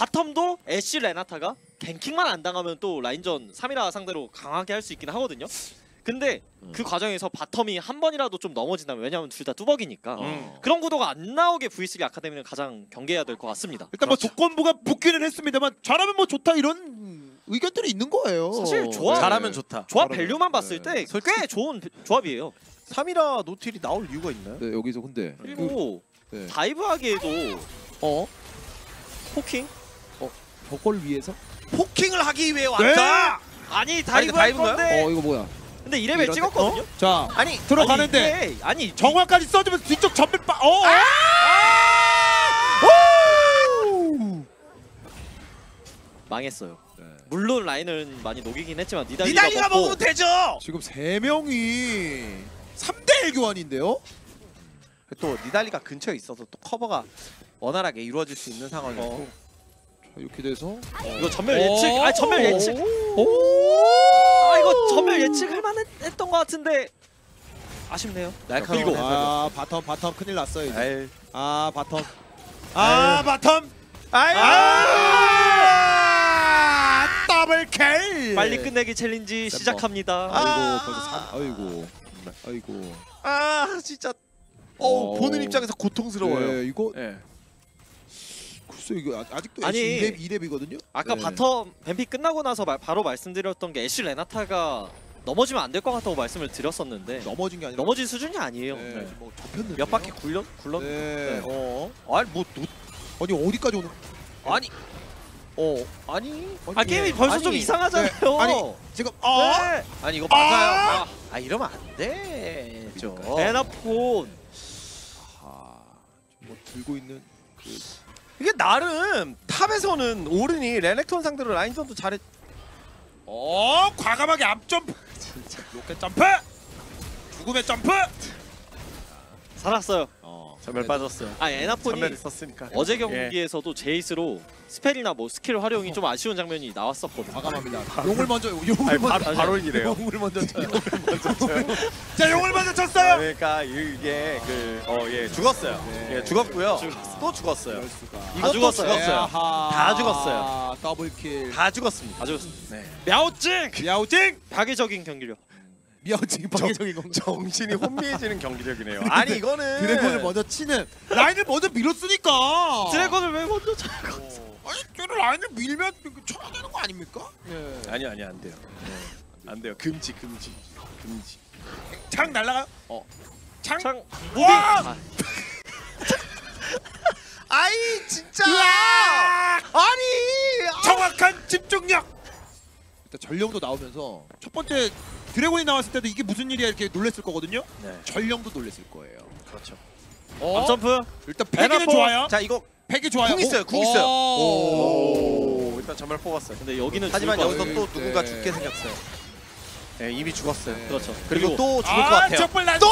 bottom도 애쉬 레나타가 ganking만 안 당하면 또 라인전 사미라 상대로 강하게 할 수 있긴 하거든요. 근데 음. 그 과정에서 bottom이 한 번이라도 좀 넘어진다면 왜냐하면 둘 다 뚜벅이니까 음. 그런 구도가 안 나오게 V3 아카데미는 가장 경계해야 될 것 같습니다. 일단 뭐 조건부가 붙기는 했습니다만 잘하면 뭐 좋다 이런 의견들이 있는 거예요. 사실 조합- 잘하면 좋다. 조합 잘하면- value만 봤을 네. 때 꽤 좋은 조합이에요. 사미라 노틸이 나올 이유가 있나요? 네 여기서 근데 그리고 네. dive하기에도 어 poking? 저걸 위해서 poking을 하기 위해 네! 왔다. 아니 dive 할 dive인가요? 건데 어 이거 뭐야? 근데 이레벨 이런- 찍었거든요? 자 아니 들어가는데 아니, 이게- 아니 정화까지 써주면서 뒤쪽 점멸 빠. 어. 망했어요. 네. 물론 라인은 많이 녹이긴 했지만 니달리가, 니달리가 먹고 먹으면 되죠. 지금 세 명이 3대 1 교환인데요. 또 니달리가 근처에 있어서 또 커버가 원활하게 이루어질 수 있는 상황이고. 자 이렇게 돼서 이거 점멸 예측 아 점멸 예측 오. 아 이거 점멸 예측할 만했던 것 같은데 아쉽네요. 날카로운 그리고. 아 bottom bottom 큰일 났어요 이제. 아이. 아 bottom. 아 bottom. 아이. 아 double kill. 빨리 끝내기 챌린지 샘버. 시작합니다. 아이고 아. 벌써 삼. 아이고. 아이고. 아 진짜. 어 어. 보는 입장에서 고통스러워요. 네, 이거 예. 글쎄 이거 아- 아직도 아니. 아니 2렙 2렙이거든요. 아까 네. 바텀 밴픽 끝나고 나서 말- 바로 말씀드렸던 게 애쉬 레나타가 넘어지면 안 될 것 같다고 말씀을 드렸었는데 넘어진 게 아니라 넘어진 수준이 아니에요. 네, 네. 뭐 접혔는데 몇 바퀴 굴려 굴러. 네. 어. 아니 뭐 노. 아니 어디까지 오는? 아니. 어. 아니. 아 게임이 벌써 좀 아니, 이상하잖아요. 네, 아니, 지금 어? 네. 아니 이거 맞아요. 아, 아 이러면 안 돼. 죠. 에나폰 아, 지금 뭐 들고 있는 그 이게 나름 탑에서는 오른이 레넥톤 상대로 라인전도 잘했. 어, 과감하게 앞점프. 진짜 로켓 점프. 죽음의 점프. 살았어요. 어. 점멸 빠졌어요. 아 에나폰이 점멸 있었으니까. 어제 예. 경기에서도 제이스로 스펠이나 뭐 스킬 활용이 좀 아쉬운 장면이 나왔었거든요. 과감합니다. 용을 먼저 용을 아니, 먼저 바로- 바로 이래요. 용을 먼저 쳐요. 자, 용을 먼저 쳤어요. 그러니까 이게 그어예 죽었어요. 네. 예 죽었고요. 죽었어. 또 죽었어요. 이럴 수가. 이것도 죽었어요. 죽었어요. 아하. 다 죽었어요. 더블킬. 다 죽었습니다. 아주 네. мя오찡 미야오징. 파괴적인 경기력. 미야오징 파괴적인 건가? 정신이 혼미해지는 경기력이네요. 아니 이거는 드래곤을 먼저 치는 라인을 먼저 밀었으니까. 드래곤을 왜 먼저 쳐? 아니, 쟤는 라인을 밀면 그 쳐야 되는 거 아닙니까? 예. 아니 아니 안 돼요. 안 돼요. 금지 금지 금지. 창 날라가요? 어. 창. 창. 와! 아, 아이 진짜. 으아! 아니. 정확한 집중력. 일단 전령도 나오면서 첫 번째 드래곤이 나왔을 때도 이게 무슨 일이야 이렇게 놀랬을 거거든요. 네. 전령도 놀랬을 거예요. 그렇죠. 어? 점프. 일단 패기는. 좋아요. 자 이거 패기 좋아요. 궁 있어요, 오. 궁 있어요. 오. 오 일단 점멸 뽑았어요. 근데 여기는 하지만 죽을 것 여기서. 또 누군가 네. 죽게 생겼어요. 네, 이미 죽었어요. 네. 그렇죠. 그리고, 그리고 또 죽을 것 아, 같아요. 촛불 난 또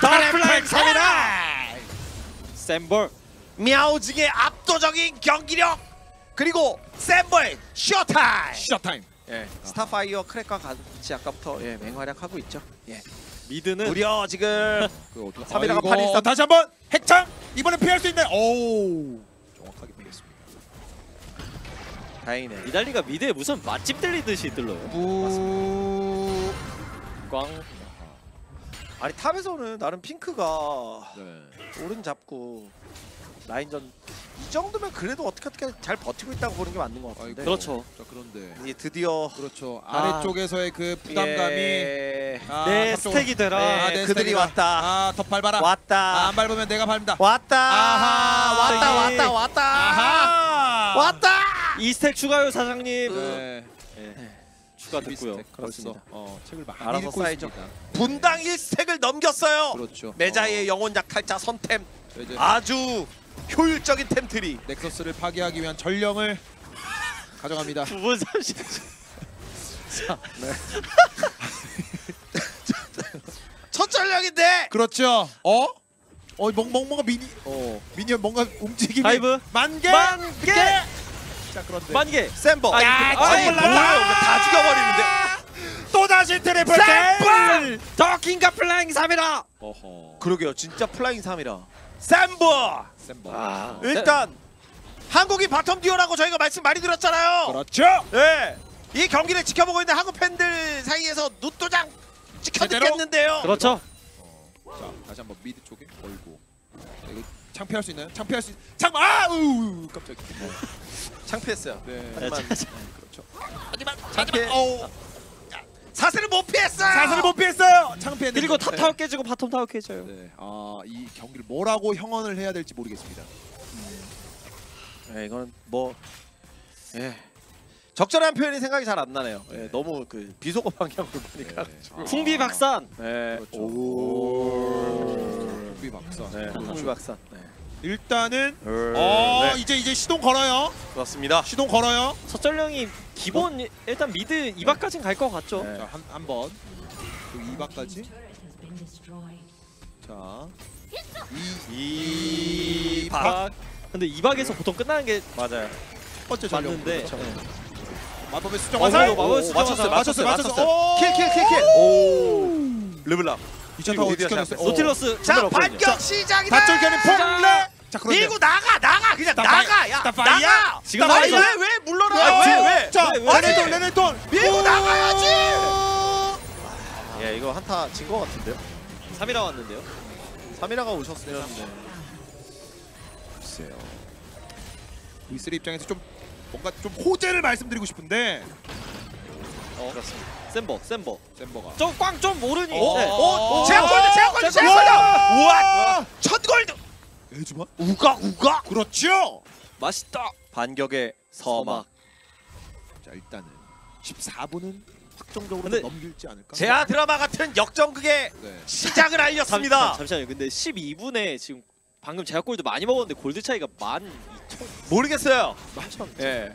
다플렉 샘벌. 미아오징의 압도적인 경기력 그리고 샘버의 쇼타임. 샷타임. 예, 스타파이어 크랙과 같이 아까부터 예, 맹활약하고 있죠. 예. 미드는 무려 지금 그 어떻게 삼이라가 아이고, 팔이 있어. 다시 한번 핵창 이번에 피할 수 있네. 오. 정확하게 피했습니다. 다행이네. 니달리가 미드에 무슨 맛집 들리듯이 들러요. 부... 꽝. 아니 탑에서는 나름 핑크가 네. 오른 잡고 라인전 이 정도면 그래도 어떻게 어떻게 잘 버티고 있다고 보는 게 맞는 것 같은데. 아이고. 그렇죠. 자 그런데 이제 드디어 그렇죠. 아. 아래쪽에서의 그 부담감이 예, 아, 내 한쪽으로- 스택이 되라. 네, 내 그들이 스택이다. 왔다. 아, 더 밟아라. 왔다. 아, 안 밟으면 내가 밟는다. 왔다. 아하. 왔다 갑자기. 왔다 왔다. 아하. 왔다. 이 스택 추가요 사장님. 네. 네. 추가 됐고요. 그렇습니다. 어, 책을 많이 알아서 읽고 쌓이죠. 있습니다. 분당 1스택을 넘겼어요. 그렇죠. 메자이의 영혼 약탈자 선템 어, 이제 아주 효율적인 템트리. 넥서스를 파괴하기 위한 전령을 가져갑니다. 9분 30. 첫 전령인데. 그렇죠. 어? 어, 뭔, 뭔, 뭔가 미니, 어, 미니언 뭔가 움직임이 다이브. 만개. 만개. 자, 그런데 만개. 샘버. 아, 야, 아니 아, 뭐예요? 이거 다 죽여버리는데. 또 다시 트리플 샘버. 더킹과 플라잉 사미라. 어허. 그러게요. 진짜 플라잉 사미라. 샘버. 아, 일단 한국이 바텀 듀오라고 저희가 말씀 많이 드렸잖아요. 그렇죠. 네. 이 경기를 지켜보고 있는 한국 팬들 사이에서 눈도장 찍혀 제대로? 듣겠는데요. 그렇죠. 자 다시 한번 미드 쪽에 얼고. 자, 이거 창 피할 수 있나요? 창 피할 수 있. 창 아 우 깜짝이야. 창피했어요. 네. 하지만 그렇죠. 하지만 창피해. 어 사슬을 못 피했어요. 사슬을 못 피했어요. 창피했는데. 그리고 탑 타워 깨지고 바텀 타워 깨져요. 네. 아이 경기를 뭐라고 형언을 해야 될지 모르겠습니다. 네, 이거는 뭐 예. 적절한 표현이 생각이 잘 안 나네요. 예, 너무 그 비속어 방향으로 보니까. 네. 풍비박산. 네. 그렇죠. 오. 우리 박사. 네, 그렇죠. 풍비박산. 네. 일단은 어, 어 네, 이제 이제 시동 걸어요. 그렇습니다. 시동 걸어요. 서철령이 기본 일단 미드 2박까진 갈것 같죠. 네. 자한 한 번. 그리고 2박까지. 자. 이, 이 박. 박. 근데 2박에서 보통 끝나는 게 맞아요. 첫 번째 전력. 맞는데 그렇죠. 네. 마법의 수정 어, 화살. 마법의 수정 맞췄어요. 맞췄어요. 오! 킬킬킬킬. 오. 르블랑. 2차 타워 지켜냈어요. 오. 노틸러스 자. 반격 시작이다. 밧줄견의 폭래. 자 그런데 밀고 나가 나가 그냥 스타파이- 나가 야 스타파이야? 나가 지금. 왜왜 물러나 아, 왜 왜, 왜? 자 왜, 왜? 레네톤 레네톤 밀고 오! 나가야지. 예 이거 한타 진 거 같은데요 3이라 왔는데요. 3이라가 오셨으면 글쎄요. V3 입장에서 좀 뭔가 좀 호재를 말씀드리고 싶은데 어. 센버, 센버. 샘버가 좀꽝좀 모르니. 오, 네. 오, 오, 제약 골드, 제약 골드, 제약 골드! 우와, 첫 골드! 에즈마 우가, 우가! 그렇죠. 맛있다. 반격의 서막. 자 일단은 14분은 확정적으로 넘길지 않을까? 제아 드라마 같은 역전극의 네. 시작을 잠, 알렸습니다. 잠시만요. 근데 12분에 지금 방금 제약골도 많이 먹었는데 골드 차이가 만 2천. 모르겠어요. 만천. 예.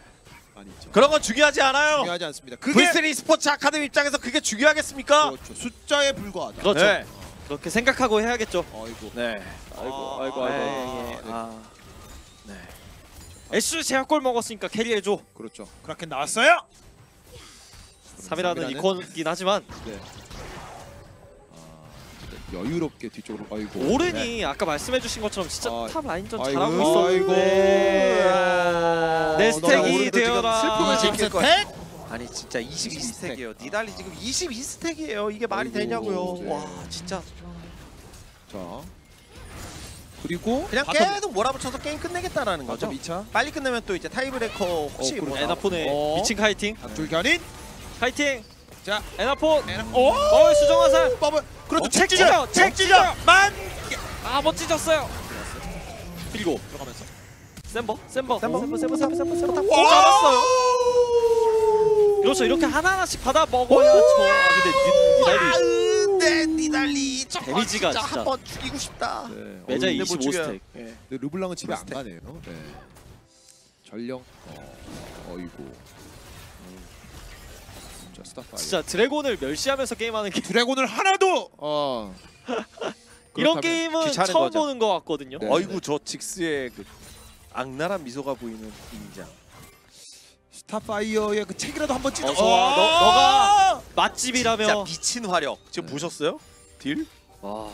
그런 건 중요하지 않아요. 중요하지 않습니다. 그게 V3 스포츠 아카데미 입장에서 그게 중요하겠습니까? 그렇죠. 숫자에 불과하다. 그렇죠. 네. 그렇게 생각하고 해야겠죠. 어이구. 네. 아이고, 아, 아이고, 아이고. 네. 아, 아. 네. 애쉬 제압골 먹었으니까 캐리해줘. 그렇죠. 크라켄 나왔어요. 사미라는 사미라는? 이콘이긴 하지만 네. 아, 여유롭게 뒤쪽으로 아이고. 오른이 아까 말씀해주신 것처럼 진짜 아, 탑 라인전 아이고, 잘하고 아이고. 있었는데 아, 내 스택이 오늘도 지금 되어라. 슬픔을 스택? 아니 진짜 22 22 스택이에요. 니달리 지금 22 스택이에요. 이게 말이 아이고, 되냐고요. 네. 와 진짜 자. 그리고 그냥 바텀- 계속 몰아붙여서 게임 끝내겠다라는 거죠. 바텀 2차. 빨리 끝내면 또 이제 타이브레이커 혹시 어, 뭐. 에나폰의 어. 미친 카이팅. 앞줄 견인. 카이팅. 자. 에나폰. 에나- 오! 어 수정화살. 버블. 그렇죠. 어, 책 찢어. 책책 찢어. 만. 아못 찢었어요. 그리고 들어가면서. 센버, 센버, 센버, 센버, 센버, 센버, 센버, 센버. 오, 와! 잡았어요. 그렇죠. 이렇게 하나 하나씩 받아 먹어야죠. 아, 근데 니- 니달리 데미지가 진짜. 한번 죽이고 싶다. 네. 매자 어, 25 죽여요. 스택. 예. 근데 르블랑은 집에 안. 가네요. 네. 전령. 어. 어이구. 음. 자, 스타파이. 진짜 드래곤을 멸시하면서 게임하는 게 드래곤을 하나도 어. 이런 그렇다면 게임은 귀찮은 처음 거죠. 보는 것 같거든요. 네. 어이구 저 직스의 그 악랄한 미소가 보이는 인장. 스타파이어의 그 책이라도 한번 찢어. 어, 좋아. 너- 너가 맛집이라며. 진짜 미친 화력. 지금 네. 보셨어요? 딜? 와.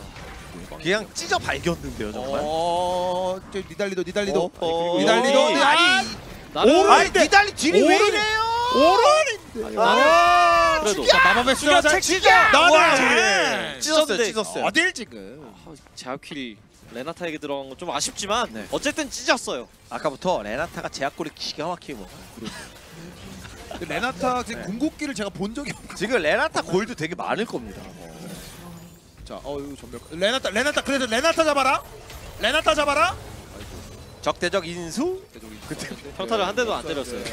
그냥 찢어 발겼는데요 정말. 어, 저 니달리도 니달리도. 어, 니달리도 어, 아니 나는 오, 아니 오른데. 니달리 딜이 왜 오른- 이래요? 오른인데. 아, 그래도 자, 마법의 죽여, 수자 책 죽여! 나는 와, 네. 찢었어요, 찢었는데. 찢었어요. 어딜 지금? 아, 제압킬이 레나타에게 들어간 건 좀 아쉽지만 네. 어쨌든 찢었어요. 아까부터 레나타가 제압골이 기가 막히게 먹어요. 레나타 지금 궁극기를 제가 본 적이 없고. 지금 레나타 골드 되게 많을 겁니다. 자, 어유 전멸. 레나타 레나타 그래서 레나타 잡아라. 레나타 잡아라. 적대적 인수? 그때 평타를 한 대도 안 때렸어요.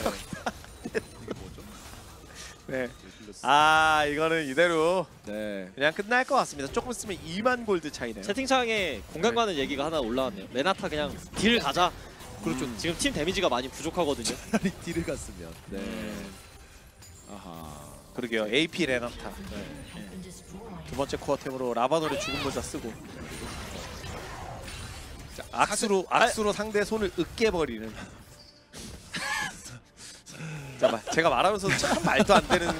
네. 아 이거는 이대로 네. 그냥 끝날 것 같습니다. 조금 있으면 2만 골드 차이네요. 채팅창에 공감 가는 얘기가 하나 올라왔네요. 레나타 그냥 딜 가자. 그렇죠. 지금 팀 데미지가 많이 부족하거든요. 차라리 딜을 갔으면. 네. 아하. 그러게요. AP 레나타. 두 번째 코어템으로 라바돈의 죽음 모자 쓰고 자, 악수로 악수로 상대 손을 으깨 버리는. 잠깐 제가 말하면서 참 말도 안 되는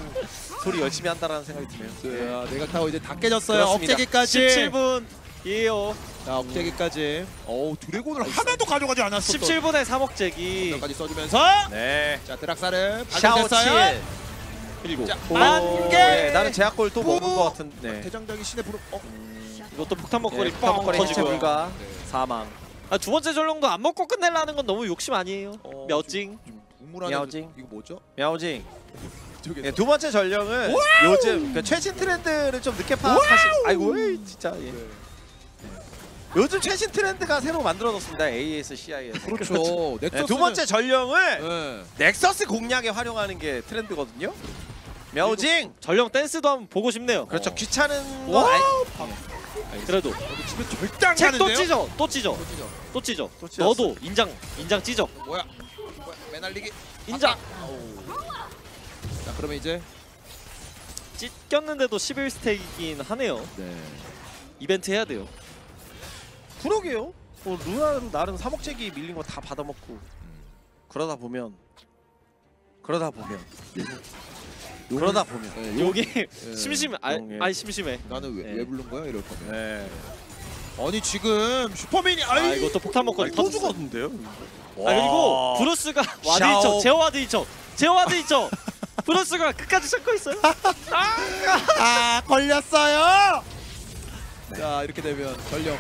소리 열심히 한다라는 생각이 드네요. 자, 내가 타워 이제 다 깨졌어요. 그렇습니다. 업체기까지. 17분 이에요. 자 억제기까지. 어우 드래곤을 하나도 가져가지 않았어. 17분에 3억제기. 까지 써주면서 네. 자 드락사를 샤오칠. 발견했어요. 그리고 자, 오, 만 개. 네, 나는 제약골 또 먹은 오. 것 같은. 네. 대장장이 신의 부름. 어. 이것도 폭탄 먹거리 네, 뻥 터지고요. 불가. 네. 사망. 아, 두 번째 전령도 안 먹고 끝내려는 건 너무 욕심 아니에요. 어, 몇 징. 좀 동물 안에 그 야오징. 이거 뭐죠? 야오징. 예, 두 번째 전령은 와우! 요즘 그 최신 트렌드를 좀 늦게 파악하신 아이고 에이, 진짜 예. 네. 요즘 최신 트렌드가 새로 만들어졌습니다 ASCI에서 그렇죠. 넥서스는... 예, 두 번째 전령을 네. 넥서스 공략에 활용하는 게 트렌드거든요 묘징 전령 댄스도 한번 보고 싶네요. 그렇죠. 어. 귀찮은 거 아니... 아니, 예. 그래도 집에 절대 안 가는데요? 또 찢어. 또 찢어. 또 찢어. 또 찢어. 너도 인장 인장 찢어. 뭐야? 매날리기. 인장. 아우. 자 그러면 이제 찢겼는데도 11스택이긴 하네요. 네. 이벤트 해야 돼요. 그러게요. 뭐 루나는 나름 3억제기 밀린 거 다 받아먹고 그러다 보면 그러다 보면 그러다 보면 네, 요, 여기 네. 심심해. 아, 용해. 아이 심심해. 나는 왜, 네. 왜 부른 거야 이럴 거면. 네. 아니 지금 슈퍼맨이 아, 아이 이것도 폭탄 먹거리 아니, 또 터졌어. 죽었는데요. 아 그리고 브루스가 와드 샤오. 있죠. 제 와드 있죠. 제 와드 있죠. 브루스가 끝까지 찾고 있어요. 아 걸렸어요. 자 이렇게 되면 전령.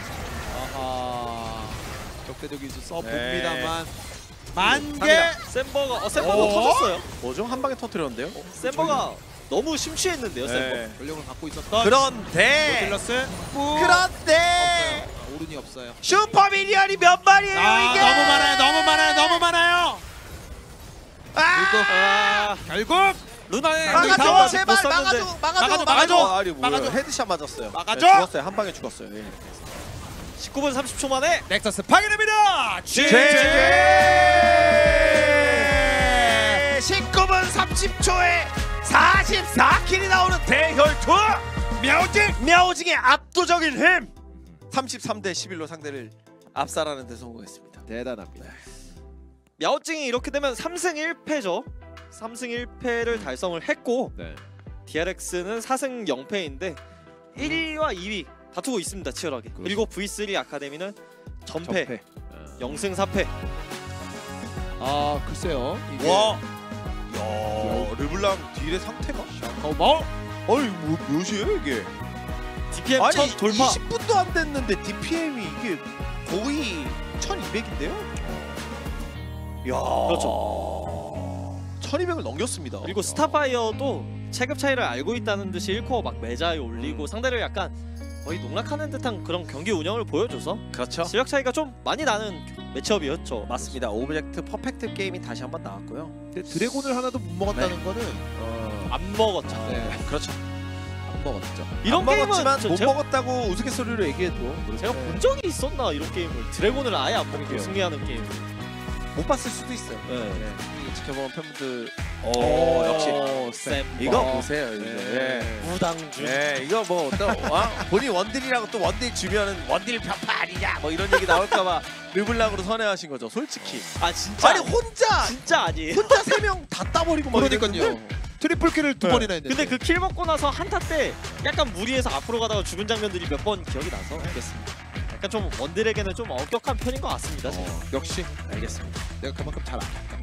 아하. 적대적이지 써봅니다만 만 개. 샘버가 어 샘버가 어? 터졌어요. 뭐죠? 한 방에 터뜨렸는데요? 샘버가 너무 심취했는데요. 네. 전령을 갖고 있었던 그런데. 꾹. 그런데 없어요. 오른이 없어요. 슈퍼 미니언이 몇 마리예요 아 이게? 너무 많아요. 너무 많아요. 너무 많아요. 아! 아 결국 루나의 막아줘, 못 제발. 막아줘 막아줘 막아줘, 막아줘. 뭐야 막아줘. headshot 맞았어요 막아줘. 네, 죽었어요 한 방에 죽었어요 예. 19분 30초 만에 넥서스 파괴됩니다. 제제 19분 30초에 44킬이 나오는 대결투! 묘징 묘징의 압도적인 힘! 33대 11로 상대를 압살하는 데 성공했습니다. 대단합니다. 네. 묘징이 이렇게 되면 3승 1패죠. 3승 1패를 달성을 했고 네. DRX는 4승 0패인데 1위와 2위 다투고 있습니다 치열하게. 그리고 V3 아카데미는 전패, 전패. 0승 4패. 아, 아 글쎄요. 이게... 와. 야... 르블랑 딜의 상태가 어, 뭐? 아니 뭐 몇이에요 이게 DPM 아니 1000 돌파. 20분도 안 됐는데 DPM이 이게 거의 1200인데요? 야 그렇죠. 1200을 넘겼습니다 그리고 스타파이어도 체급 차이를 알고 있다는 듯이 1코어 막 매자에 올리고 음. 상대를 약간 거의 농락하는 듯한 그런 경기 운영을 보여줘서 그렇죠 실력 차이가 좀 많이 나는 매치업이었죠. 맞습니다 오브젝트 퍼펙트 게임이 다시 한번 나왔고요 근데 드래곤을 하나도 못 먹었다는 거는 어, 안 먹었죠. 네, 그렇죠 안 먹었죠. 이런 안 게임은 먹었지만 저- 못 제가, 먹었다고 우스갯소리로 얘기해도 제가 본 적이 있었나 이런 게임을 드래곤을 아예 안 먹고. 승리하는 게임. 못 봤을 수도 있어요 네. 네. 지켜보는 팬분들 오, 오, 역시 쌤 이거 어. 보세요 이거 네. 예. 무당주. 네, 이거 뭐 또, 어? 본인 원딜이라고 또 원딜 주면은 원딜 편파 아니냐 뭐 이런 얘기 나올까봐 르블랑으로 선회하신 거죠 솔직히 아 진짜 아니 혼자 진짜 아니에요. 혼자 세 명 다 따버리고 막 그러니까요. 이랬는데 triple kill을 두 네. 번이나 했는데. 근데 그 킬 먹고 나서 한타 때 약간 무리해서 앞으로 가다가 죽은 장면들이 몇 번 기억이 나서 알겠습니다. 약간 좀 원딜에게는 좀 엄격한 편인 것 같습니다. 제가. 어, 역시 알겠습니다 내가 그만큼 잘 알아.